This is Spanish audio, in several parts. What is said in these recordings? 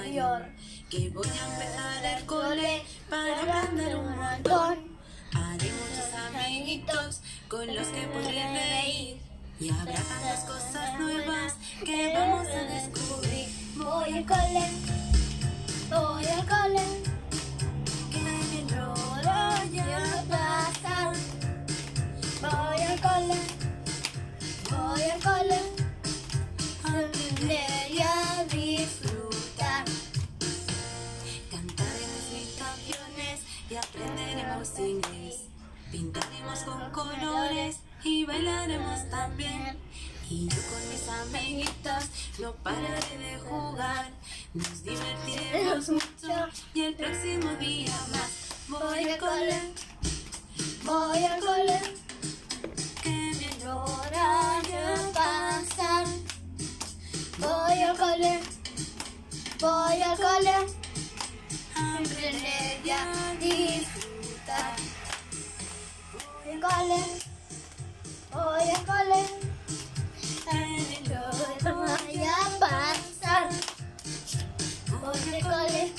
Que voy a empezar el cole para aprender un montón. Haré muchos amiguitos con los que podré reír. Y habrá tantas cosas nuevas que vamos a descubrir. Voy al cole, voy al cole, Que bien lo voy a pasar. Voy al cole, voy al cole, a aprender y a disfrutar. Aprenderemos inglés. Pintaremos con colores y bailaremos también. Y yo con mis amiguitos no pararé de jugar. Nos divertiremos mucho y el próximo día más. Voy al cole, Voy al cole, que hora de pasar. Voy al cole, voy al cole, Voy al cole, voy al cole, a voy a pasar. Voy al cole,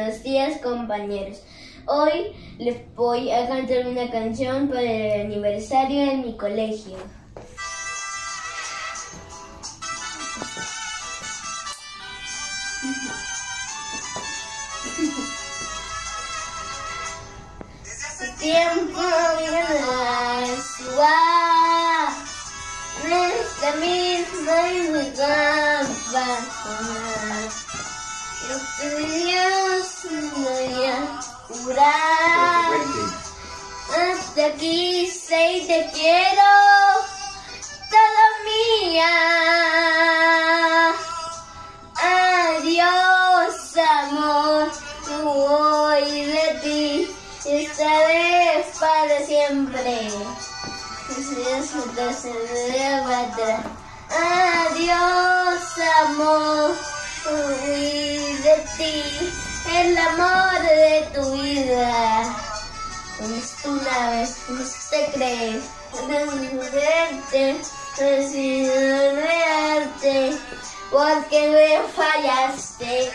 Buenos días compañeros. Hoy les voy a cantar una canción para el aniversario de mi colegio. Tiempo mensual, nuestra misma y Dios voy a jurar. Hasta aquí sé y te quiero, toda mía. Adiós, amor, voy de ti, estaré para siempre. Adiós, amor, huí de ti, el amor de tu vida. Una vez, te crees, no verte, decido verte, porque me fallaste.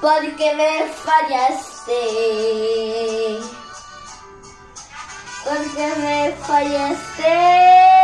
Porque me fallaste. Porque me fallaste.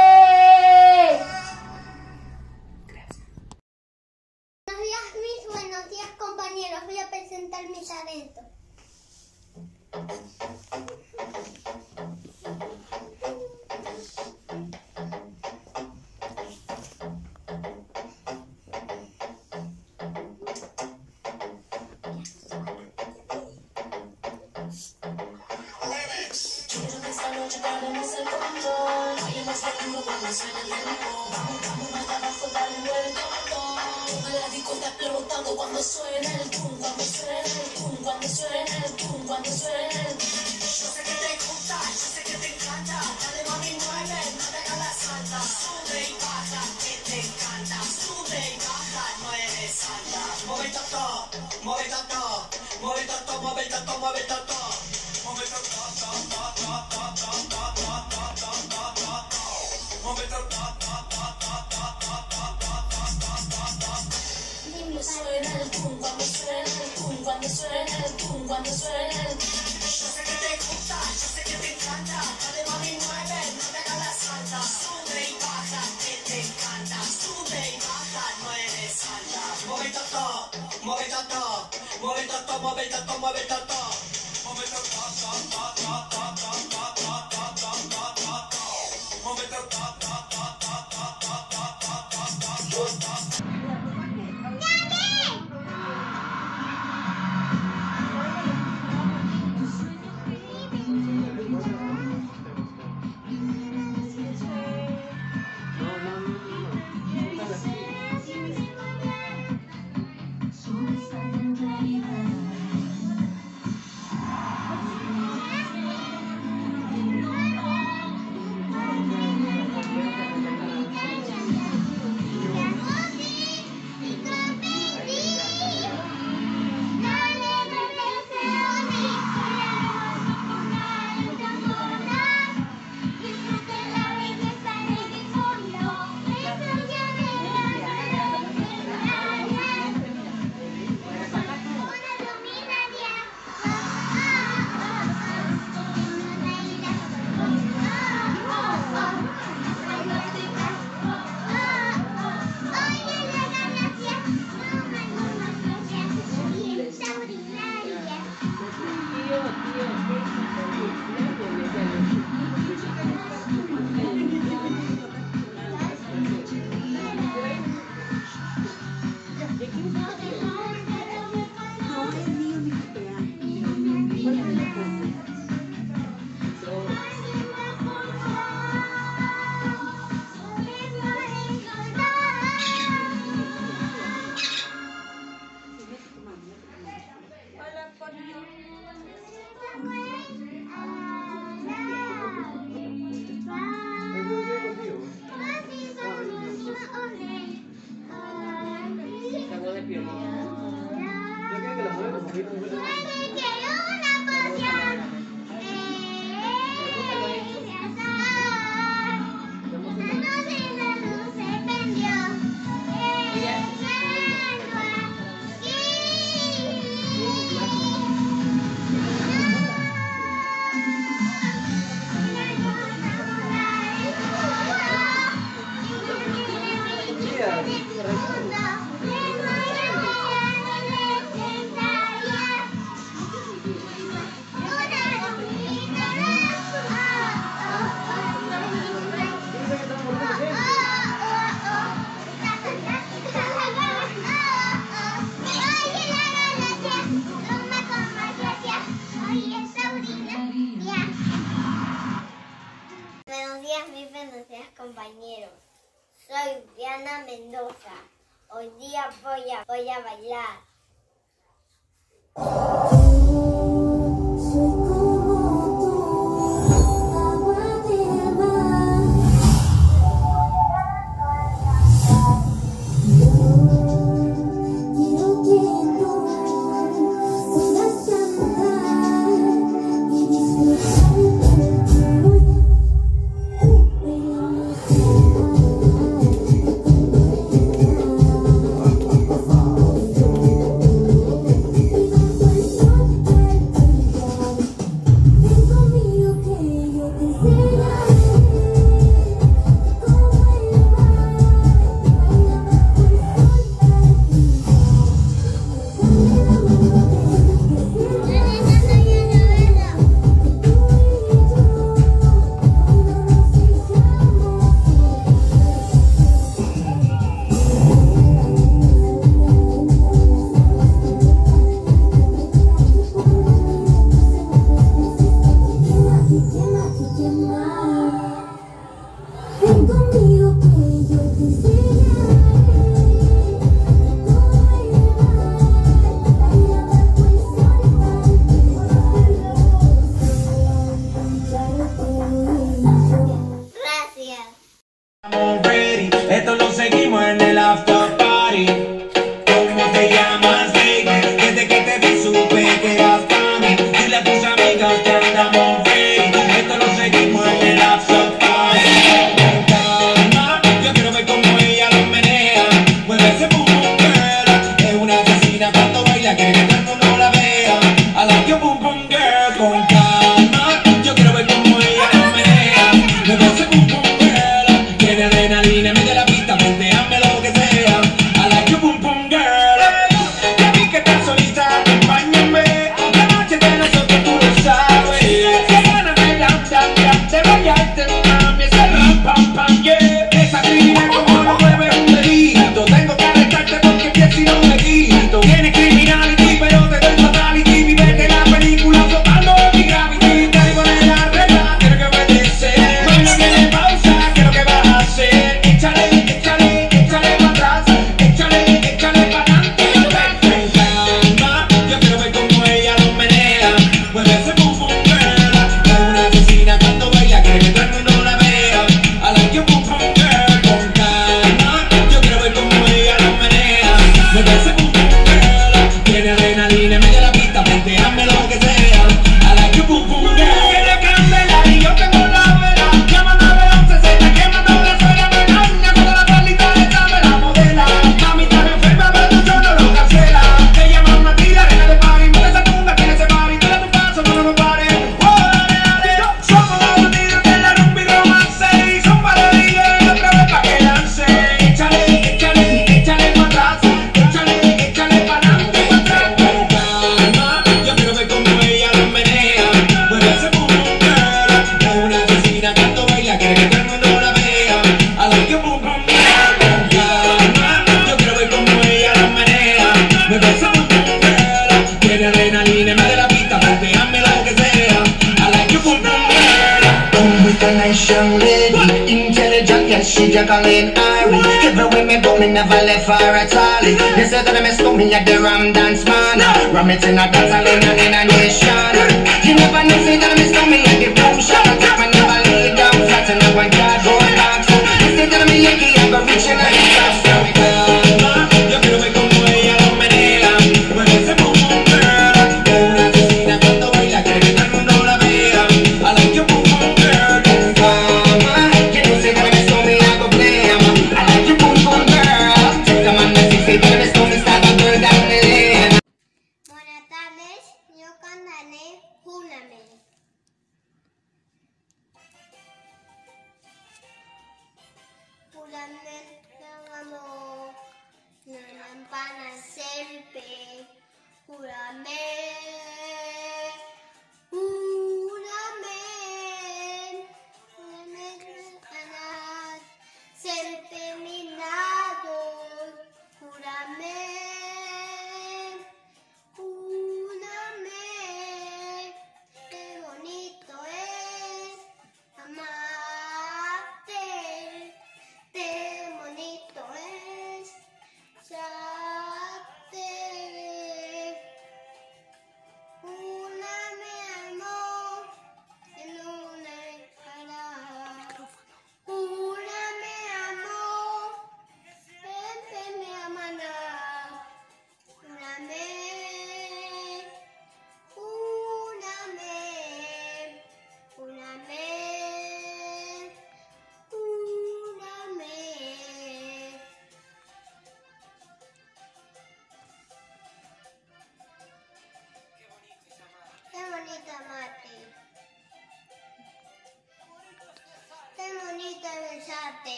Cuando suena el boom, cuando suena el boom, cuando suena el boom, cuando suena el Yo Cuando suena el boom, cuando suena el boom, cuando suena el boom, gato, mueve el gato, mueve el. voy a bailar. Sing International lady, intelligent, yes, she just calling Ari. Everywhere me go, me never left her at all. They say that I mess up me at the Ram Dance Man. Ram it in a dance and in a, in a nation. You never know, say that I mess up me at the Boom Shop. I never lay down flat and I want God go back. They say that I'm a Yankee, I'm go reaching a